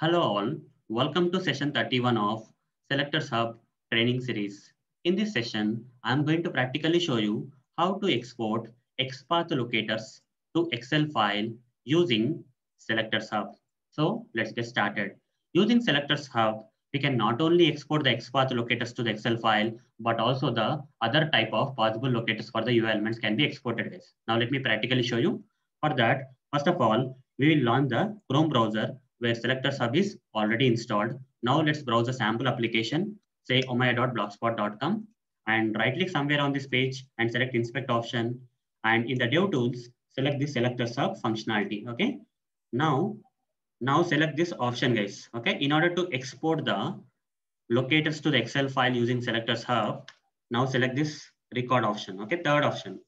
Hello all, welcome to session 31 of Selectors Hub training series. In this session, I'm going to practically show you how to export XPath locators to Excel file using Selectors Hub. So let's get started. Using Selectors Hub, we can not only export the XPath locators to the Excel file, but also the other type of possible locators for the UI elements can be exported. Guys. Now let me practically show you. For that, first of all, we will launch the Chrome browser where selector Hub is already installed. Now let's browse a sample application, say omayo.blogspot.com and right click somewhere on this page and select inspect option. And in the dev tools, select the selector Hub functionality. Okay. Now, now select this option guys. Okay. In order to export the locators to the Excel file using Selectors Hub, now select this record option. Okay. Third option.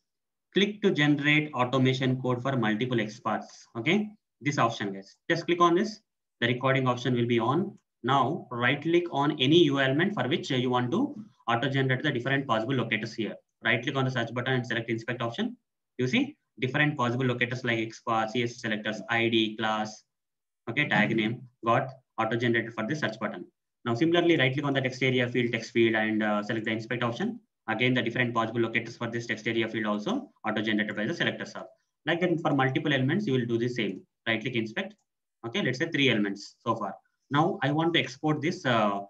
Click to generate automation code for multiple XPaths. Okay this option guys. Just click on this. The recording option will be on. Now right click on any element for which you want to auto generate the different possible locators here. Right click on the search button and select inspect option. You see different possible locators like XPath, CSS selectors, ID, class, okay, tag name got auto generated for the search button. Now similarly right click on the text area field, text field and uh, select the inspect option. Again, the different possible locators for this text area field also auto generated by the SelectorsHub. Like that for multiple elements, you will do the same right click inspect. Okay, let's say three elements so far. Now I want to export this, uh,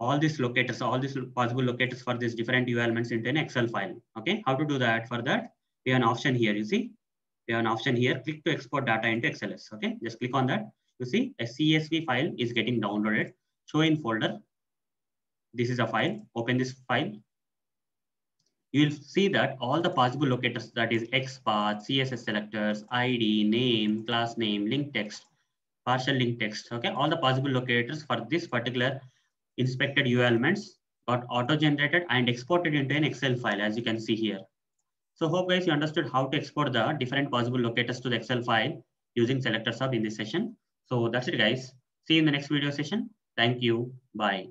all these locators, all these possible locators for these different UI elements into an Excel file. Okay, how to do that? For that, we have an option here, you see? We have an option here, click to export data into XLS. Okay, just click on that. You see a CSV file is getting downloaded. Show in folder. This is a file. Open this file you'll see that all the possible locators, that is XPath, CSS selectors, ID, name, class name, link text, partial link text, okay, all the possible locators for this particular inspected UI elements got auto-generated and exported into an Excel file, as you can see here. So hope guys you understood how to export the different possible locators to the Excel file using Selectors Hub in this session. So that's it guys. See you in the next video session. Thank you. Bye.